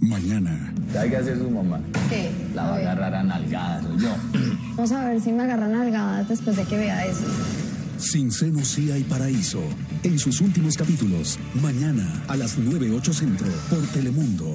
Mañana. ¿Sabe qué hace su mamá? ¿Qué? La va a agarrar a nalgadas, soy yo. Vamos a ver si me agarran nalgadas después de que vea eso. Sin seno sí hay paraíso. En sus últimos capítulos. Mañana a las 9.08 Centro por Telemundo.